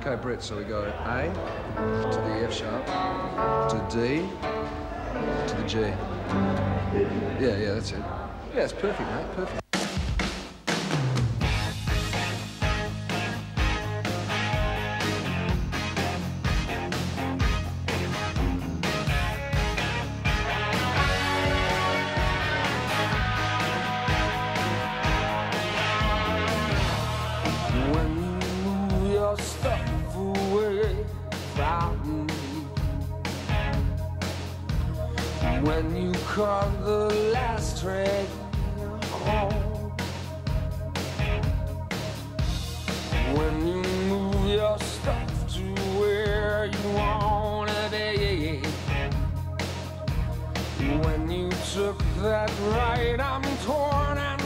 Okay, Brett, so we go A to the F sharp, to D, to the G. Yeah, yeah, that's it. Yeah, it's perfect, mate, perfect. Your stuff away from me. When you caught the last train home. When you move your stuff to where you wanna be. When you took that ride, I'm torn and